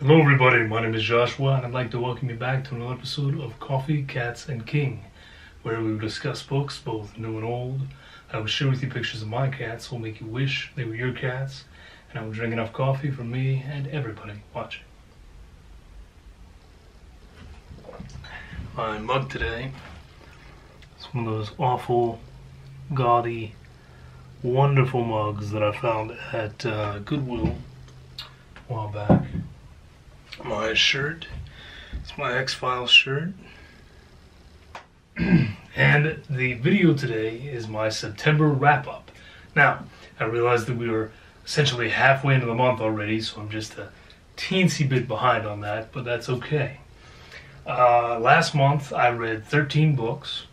Hello, everybody. My name is Joshua, and I'd like to welcome you back to another episode of Coffee, Cats, and King, where we will discuss books, both new and old. I will share with you pictures of my cats, will make you wish they were your cats, and I will drink enough coffee for me and everybody watching. My mug today is one of those awful, gaudy, wonderful mugs that I found at uh, Goodwill a while back my shirt. It's my X Files shirt. and the video today is my September wrap up. Now, I realized that we were essentially halfway into the month already, so I'm just a teensy bit behind on that, but that's okay. Uh, last month I read 13 books.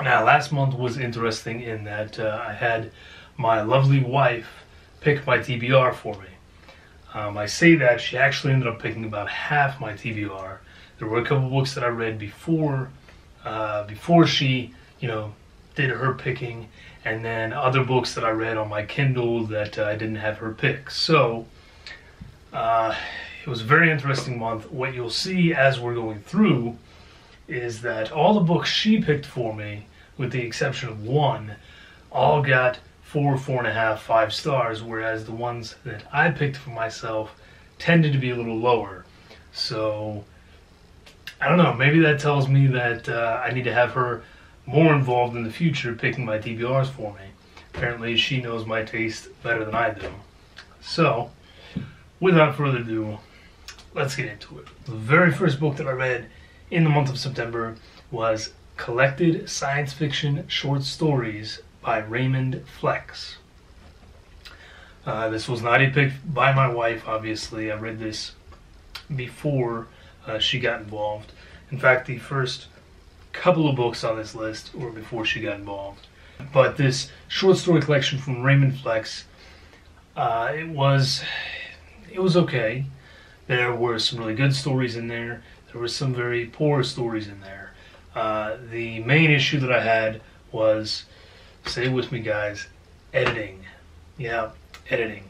Now, last month was interesting in that uh, I had my lovely wife pick my TBR for me. Um, I say that she actually ended up picking about half my TBR. There were a couple books that I read before, uh, before she, you know, did her picking, and then other books that I read on my Kindle that uh, I didn't have her pick. So uh, it was a very interesting month. What you'll see as we're going through is that all the books she picked for me, with the exception of one, all got four, four and a half, five stars, whereas the ones that I picked for myself tended to be a little lower. So I don't know. Maybe that tells me that uh, I need to have her more involved in the future picking my TBRs for me. Apparently, she knows my taste better than I do. So, without further ado, let's get into it. The very first book that I read in the month of September was Collected Science Fiction Short Stories by Raymond Flex. Uh, this was not a pick by my wife, obviously. I read this before uh, she got involved. In fact, the first couple of books on this list were before she got involved. But this short story collection from Raymond Flex, uh, it was it was okay. There were some really good stories in there. There were some very poor stories in there. Uh, the main issue that I had was Say with me, guys. Editing. Yeah, editing.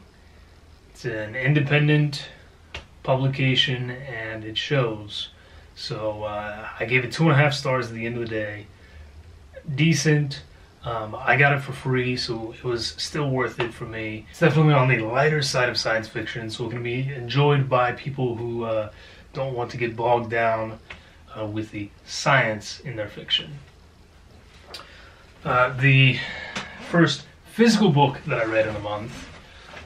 It's an independent publication and it shows. So uh, I gave it two and a half stars at the end of the day. Decent. Um, I got it for free, so it was still worth it for me. It's definitely on the lighter side of science fiction, so it can be enjoyed by people who uh, don't want to get bogged down uh, with the science in their fiction. Uh, the first physical book that I read in a month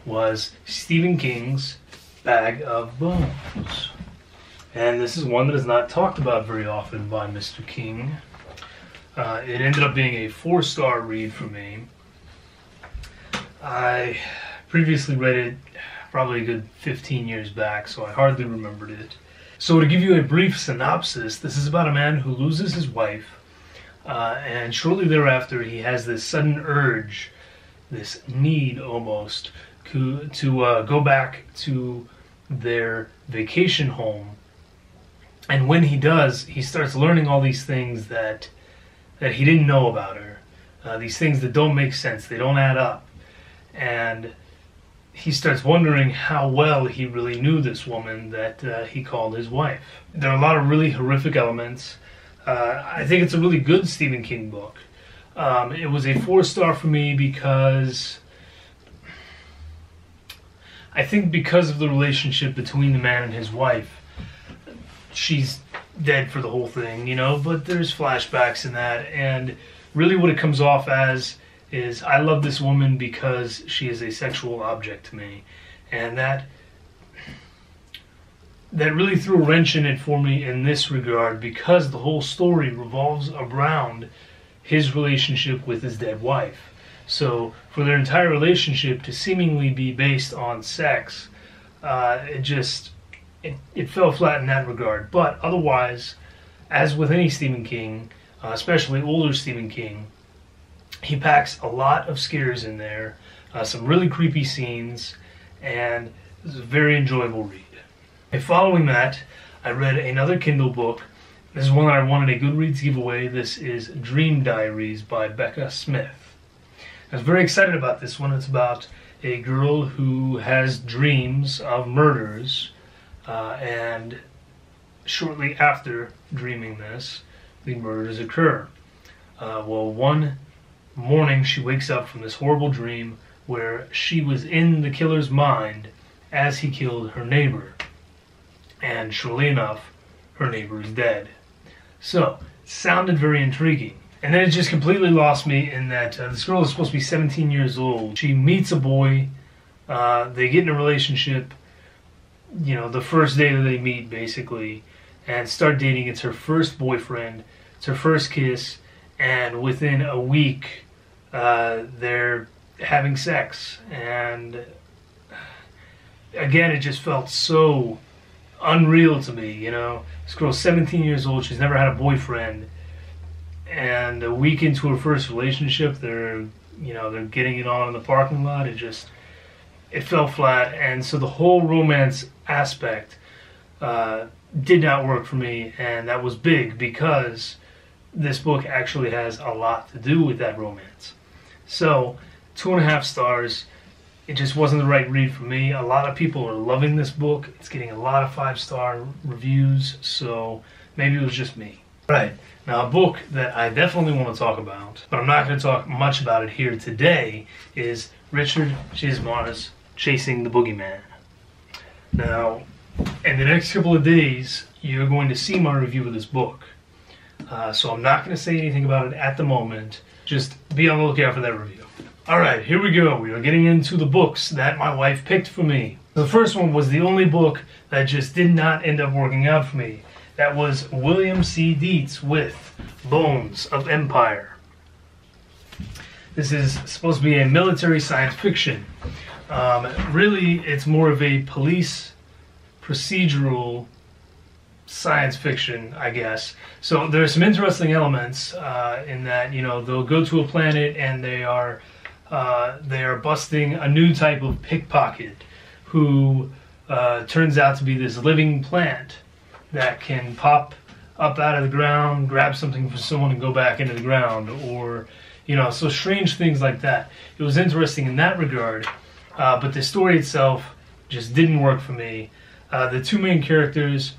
was Stephen King's Bag of Bones. And this is one that is not talked about very often by Mr. King. Uh, it ended up being a four star read for me. I previously read it probably a good 15 years back, so I hardly remembered it. So, to give you a brief synopsis, this is about a man who loses his wife uh, and shortly thereafter, he has this sudden urge, this need almost, to, to uh, go back to their vacation home. And when he does, he starts learning all these things that that he didn't know about her. Uh, these things that don't make sense, they don't add up. And he starts wondering how well he really knew this woman that uh, he called his wife. There are a lot of really horrific elements. Uh, I think it's a really good Stephen King book. Um, it was a four star for me because I think because of the relationship between the man and his wife, she's dead for the whole thing, you know. But there's flashbacks in that, and really what it comes off as is I love this woman because she is a sexual object to me, and that that really threw a wrench in it for me in this regard because the whole story revolves around his relationship with his dead wife. So, for their entire relationship to seemingly be based on sex, uh, it just it, it fell flat in that regard. But otherwise, as with any Stephen King, uh, especially older Stephen King, he packs a lot of scares in there, uh, some really creepy scenes, and it's a very enjoyable read. And following that, I read another Kindle book. This is one that I wanted a Goodreads giveaway. This is Dream Diaries by Becca Smith. I was very excited about this one. It's about a girl who has dreams of murders Uh, and shortly after dreaming this, the murders occur. Uh, well, one morning she wakes up from this horrible dream where she was in the killer's mind as he killed her neighbor. And surely enough, her neighbor is dead. So, sounded very intriguing. And then it just completely lost me in that uh, this girl is supposed to be 17 years old. She meets a boy, uh, they get in a relationship, you know, the first day that they meet, basically, and start dating. It's her first boyfriend, it's her first kiss, and within a week, uh, they're having sex. And again, it just felt so unreal to me, you know. This girl's 17 years old, she's never had a boyfriend, and a week into her first relationship, they're, you know, they're getting it on in the parking lot. It just, it fell flat, and so the whole romance aspect uh, did not work for me, and that was big because this book actually has a lot to do with that romance. So, two and a half stars it just wasn't the right read for me. A lot of people are loving this book. It's getting a lot of five star reviews, so maybe it was just me. Right. Now, a book that I definitely want to talk about, but I'm not going to talk much about it here today, is Richard Chizmar's Chasing the Boogeyman. Now, in the next couple of days, you're going to see my review of this book. Uh, so I'm not going to say anything about it at the moment. Just be on the lookout for that review. All right, here we go. We are getting into the books that my wife picked for me. The first one was the only book that just did not end up working out for me. That was William C. Dietz with Bones of Empire. This is supposed to be a military science fiction. Um, really, it's more of a police procedural science fiction, I guess. So there's some interesting elements uh, in that, you know, they'll go to a planet and they are uh, they are busting a new type of pickpocket who uh, turns out to be this living plant that can pop up out of the ground, grab something from someone, and go back into the ground, or you know, so strange things like that. It was interesting in that regard, uh, but the story itself just didn't work for me. Uh, the two main characters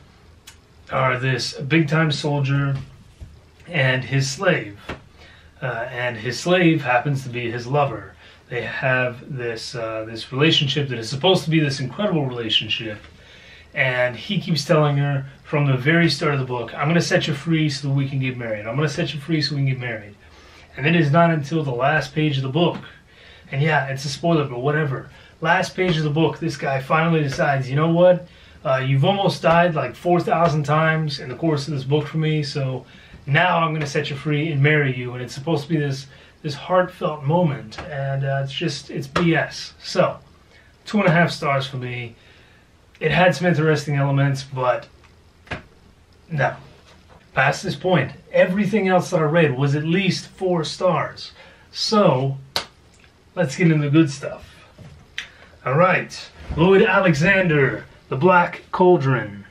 are this big-time soldier and his slave uh, and his slave happens to be his lover. They have this uh, this relationship that is supposed to be this incredible relationship, and he keeps telling her from the very start of the book, "I'm going to set you free so that we can get married. I'm going to set you free so we can get married." And it is not until the last page of the book, and yeah, it's a spoiler, but whatever. Last page of the book, this guy finally decides, you know what? Uh, you've almost died like 4,000 times in the course of this book for me, so now I'm going to set you free and marry you. And it's supposed to be this this heartfelt moment, and uh, it's just it's BS. So two and a half stars for me. It had some interesting elements, but no. Past this point, everything else that I read was at least four stars. So let's get into the good stuff. All right, Lloyd Alexander, The Black Cauldron.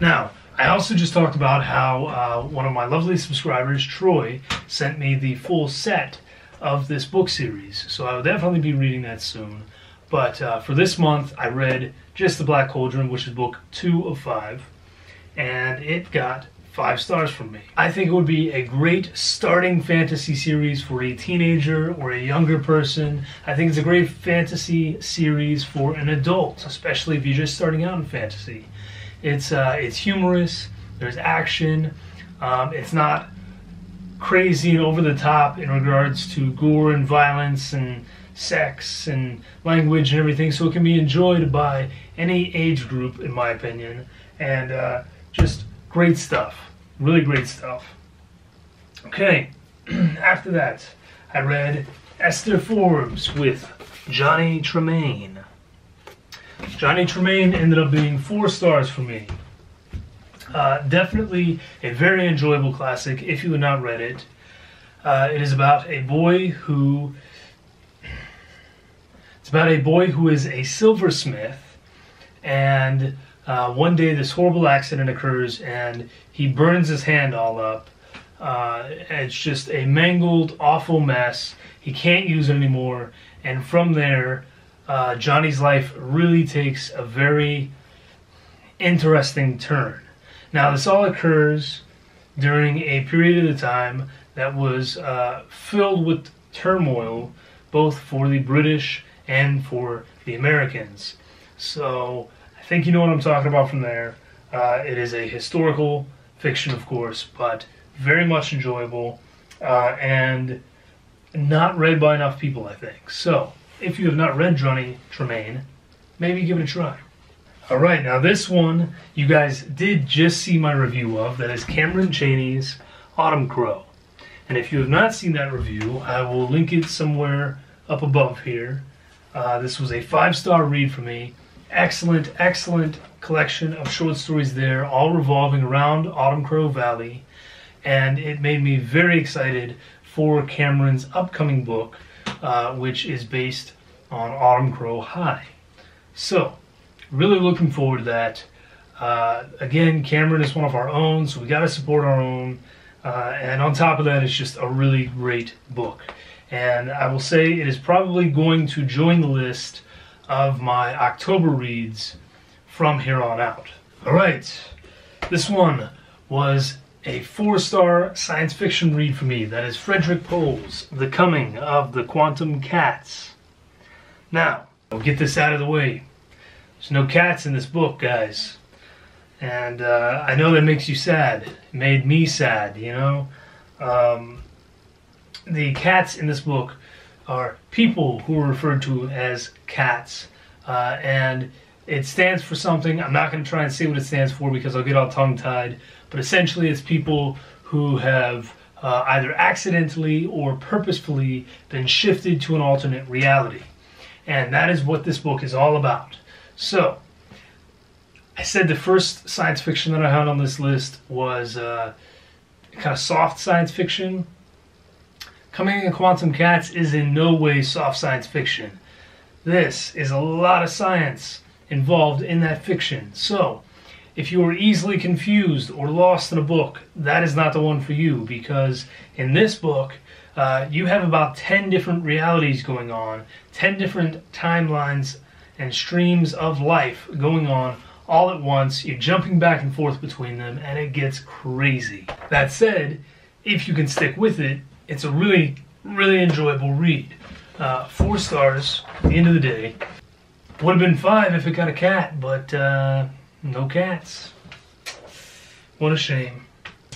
Now, I also just talked about how uh, one of my lovely subscribers, Troy, sent me the full set of this book series. So I will definitely be reading that soon. But uh, for this month, I read just The Black Cauldron, which is book two of five, and it got five stars from me. I think it would be a great starting fantasy series for a teenager or a younger person. I think it's a great fantasy series for an adult, especially if you're just starting out in fantasy. It's uh, it's humorous. There's action. Um, it's not crazy and over the top in regards to gore and violence and sex and language and everything. So it can be enjoyed by any age group, in my opinion. And uh, just great stuff. Really great stuff. Okay, after that, I read Esther Forbes with Johnny Tremain. Johnny Tremain ended up being four stars for me. Uh, definitely a very enjoyable classic if you have not read it. Uh, it is about a boy who. It's about a boy who is a silversmith, and uh, one day this horrible accident occurs, and he burns his hand all up. Uh, it's just a mangled, awful mess. He can't use it anymore, and from there, uh, Johnny's life really takes a very interesting turn. Now, this all occurs during a period of time that was uh, filled with turmoil, both for the British and for the Americans. So, I think you know what I'm talking about from there. Uh, it is a historical fiction, of course, but very much enjoyable uh, and not read by enough people, I think. So, if you have not read Johnny Tremain, maybe give it a try. All right, now this one you guys did just see my review of. That is Cameron Chaney's Autumn Crow. And if you have not seen that review, I will link it somewhere up above here. Uh, this was a five star read for me. Excellent, excellent collection of short stories there, all revolving around Autumn Crow Valley. And it made me very excited for Cameron's upcoming book, uh, which is based on Autumn Crow High. So, really looking forward to that. Uh, again, Cameron is one of our own, so we got to support our own. Uh, and on top of that, it's just a really great book. And I will say it is probably going to join the list of my October reads from here on out. All right, this one was a four star science fiction read for me. That is Frederik Pohl's The Coming of the Quantum Cats. Now, I'll get this out of the way. There's no cats in this book, guys. And uh, I know that makes you sad. It made me sad, you know? Um, the cats in this book are people who are referred to as cats. Uh, and it stands for something. I'm not going to try and say what it stands for because I'll get all tongue tied. But essentially, it's people who have uh, either accidentally or purposefully been shifted to an alternate reality. And that is what this book is all about. So, I said the first science fiction that I had on this list was uh, kind of soft science fiction. Coming in Quantum Cats is in no way soft science fiction. This is a lot of science involved in that fiction. So, if you are easily confused or lost in a book, that is not the one for you because in this book, uh, you have about 10 different realities going on, 10 different timelines and streams of life going on all at once. You're jumping back and forth between them, and it gets crazy. That said, if you can stick with it, it's a really, really enjoyable read. Uh, four stars at the end of the day. Would have been five if it got a cat, but uh, no cats. What a shame.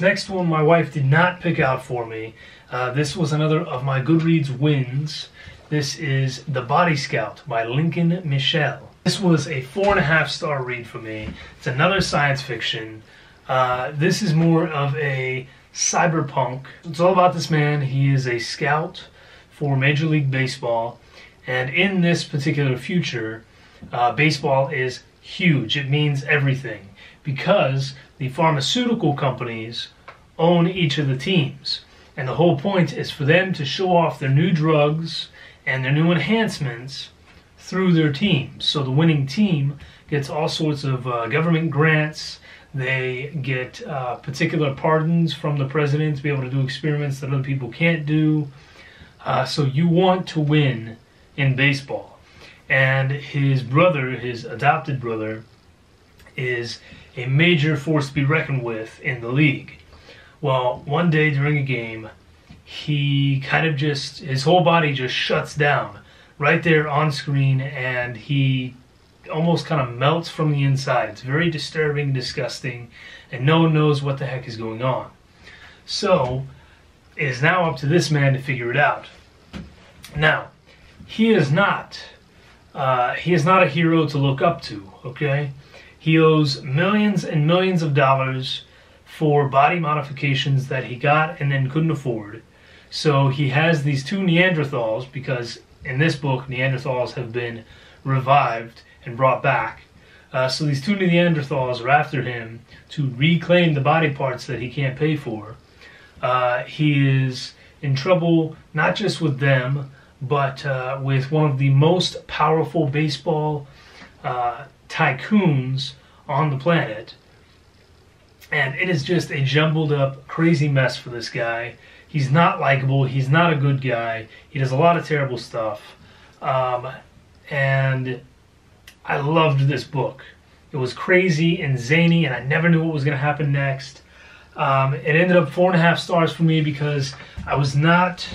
Next one my wife did not pick out for me. Uh, this was another of my Goodreads wins. This is The Body Scout by Lincoln Michel. This was a four and a half star read for me. It's another science fiction. Uh, this is more of a cyberpunk. It's all about this man. He is a scout for Major League Baseball. And in this particular future, uh, baseball is huge. It means everything because the pharmaceutical companies own each of the teams. And the whole point is for them to show off their new drugs and their new enhancements through their teams. So the winning team gets all sorts of uh, government grants. They get uh, particular pardons from the president to be able to do experiments that other people can't do. Uh, so you want to win in baseball. And his brother, his adopted brother, is a major force to be reckoned with in the league. Well, one day during a game, he kind of just his whole body just shuts down right there on screen and he almost kind of melts from the inside. It's very disturbing, disgusting, and no one knows what the heck is going on. So, it is now up to this man to figure it out. Now, he is not uh, he is not a hero to look up to. Okay, he owes millions and millions of dollars for body modifications that he got and then couldn't afford. So he has these two Neanderthals because in this book Neanderthals have been revived and brought back. Uh, so these two Neanderthals are after him to reclaim the body parts that he can't pay for. Uh, he is in trouble not just with them, but uh, with one of the most powerful baseball uh, tycoons on the planet. And it is just a jumbled up, crazy mess for this guy. He's not likable. He's not a good guy. He does a lot of terrible stuff. Um, and I loved this book. It was crazy and zany, and I never knew what was going to happen next. Um, it ended up four and a half stars for me because I was not,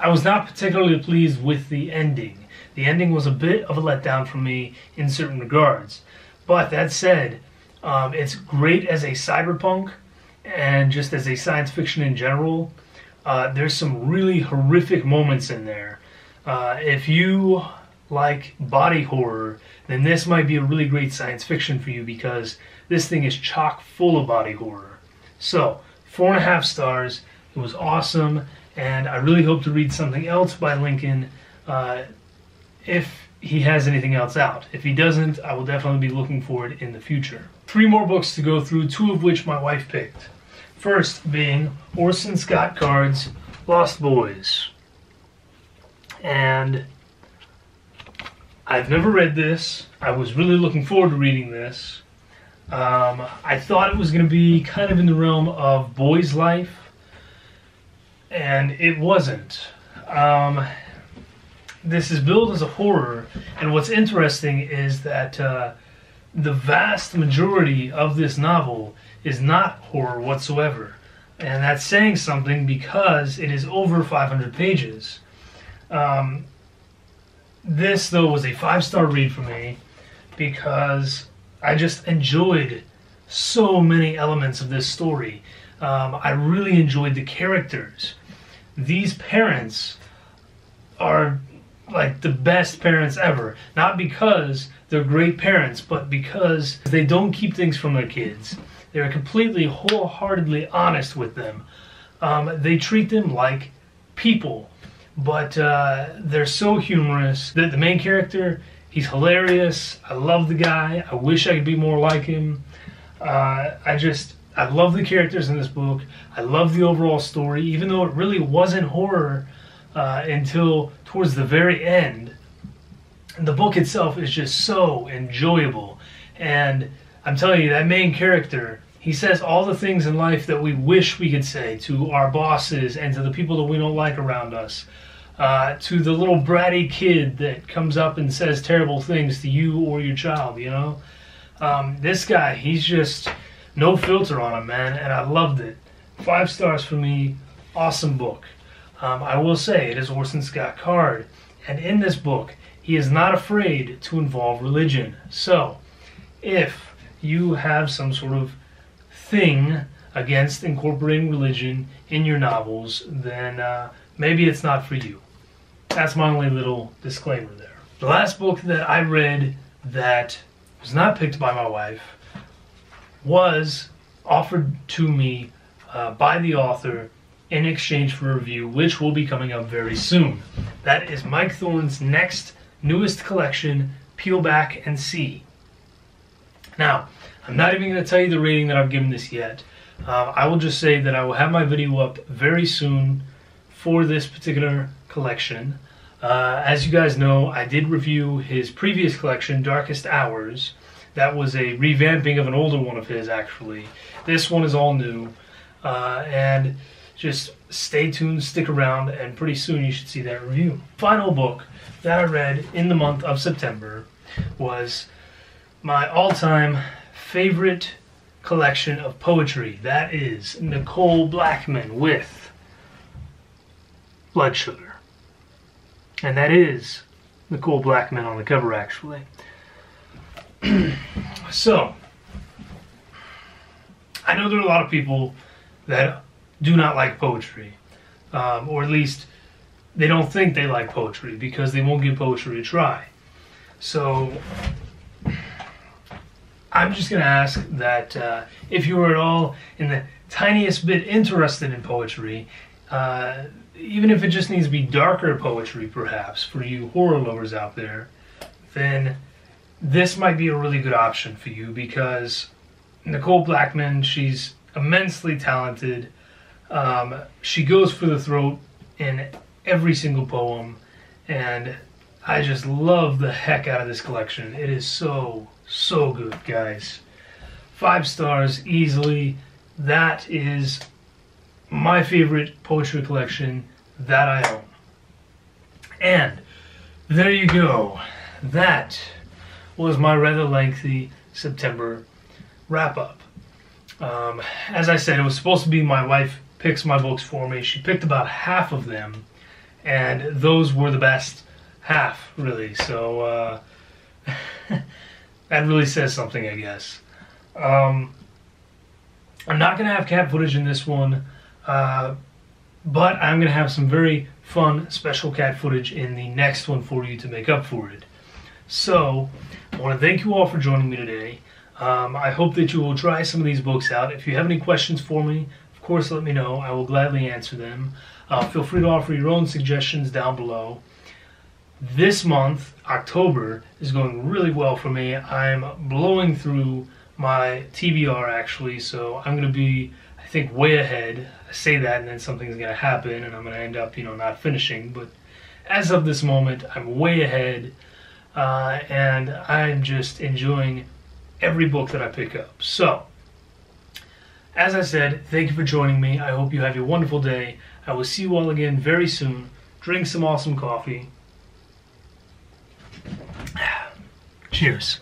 I was not particularly pleased with the ending. The ending was a bit of a letdown for me in certain regards. But that said, um, it's great as a cyberpunk and just as a science fiction in general. Uh, there's some really horrific moments in there. Uh, if you like body horror, then this might be a really great science fiction for you because this thing is chock full of body horror. So, four and a half stars. It was awesome, and I really hope to read something else by Lincoln uh, if he has anything else out. If he doesn't, I will definitely be looking for it in the future. Three more books to go through, two of which my wife picked. First being Orson Scott Card's Lost Boys. And I've never read this. I was really looking forward to reading this. Um, I thought it was going to be kind of in the realm of boys' life, and it wasn't. Um, this is billed as a horror, and what's interesting is that uh, the vast majority of this novel is not horror whatsoever. And that's saying something because it is over 500 pages. Um, this, though, was a five star read for me because I just enjoyed so many elements of this story. Um, I really enjoyed the characters. These parents are like the best parents ever. Not because they're great parents, but because they don't keep things from their kids. They're completely, wholeheartedly honest with them. Um, they treat them like people, but uh, they're so humorous. The, the main character, he's hilarious. I love the guy. I wish I could be more like him. Uh, I just, I love the characters in this book. I love the overall story, even though it really wasn't horror uh, until towards the very end. The book itself is just so enjoyable. And I'm telling you, that main character, he says all the things in life that we wish we could say to our bosses and to the people that we don't like around us. Uh, to the little bratty kid that comes up and says terrible things to you or your child, you know? Um, this guy, he's just no filter on him, man, and I loved it. Five stars for me. Awesome book. Um, I will say it is Orson Scott Card, and in this book, he is not afraid to involve religion. So, if you have some sort of thing against incorporating religion in your novels, then uh, maybe it's not for you. That's my only little disclaimer there. The last book that I read that was not picked by my wife was offered to me uh, by the author in exchange for a review, which will be coming up very soon. That is Mike Thorn's next newest collection, Peel Back and See. Now, I'm not even going to tell you the rating that I've given this yet. Uh, I will just say that I will have my video up very soon for this particular collection. Uh, as you guys know, I did review his previous collection, Darkest Hours. That was a revamping of an older one of his, actually. This one is all new. Uh, and just stay tuned, stick around, and pretty soon you should see that review. Final book that I read in the month of September was my all time favorite collection of poetry. That is Nicole Blackman with Blood Sugar. And that is Nicole Blackman on the cover, actually. So, I know there are a lot of people that do not like poetry, um, or at least they don't think they like poetry because they won't give poetry a try. So I'm just going to ask that uh, if you are at all in the tiniest bit interested in poetry, uh, even if it just needs to be darker poetry, perhaps, for you horror lovers out there, then this might be a really good option for you because Nicole Blackman, she's immensely talented. Um, she goes for the throat in every single poem, and I just love the heck out of this collection. It is so, so good, guys. Five stars easily. That is my favorite poetry collection that I own. And there you go. That was my rather lengthy September wrap up. Um, as I said, it was supposed to be my wife picks my books for me. She picked about half of them, and those were the best half, really. So uh, that really says something, I guess. Um, I'm not going to have cat footage in this one, uh, but I'm going to have some very fun special cat footage in the next one for you to make up for it. So, I want to thank you all for joining me today. Um, I hope that you will try some of these books out. If you have any questions for me, of course, let me know. I will gladly answer them. Uh, feel free to offer your own suggestions down below. This month, October, is going really well for me. I'm blowing through my TBR actually, so I'm going to be, I think, way ahead. I say that and then something's going to happen and I'm going to end up, you know, not finishing. But as of this moment, I'm way ahead uh, and I'm just enjoying every book that I pick up. So, as I said, thank you for joining me. I hope you have a wonderful day. I will see you all again very soon. Drink some awesome coffee. Cheers.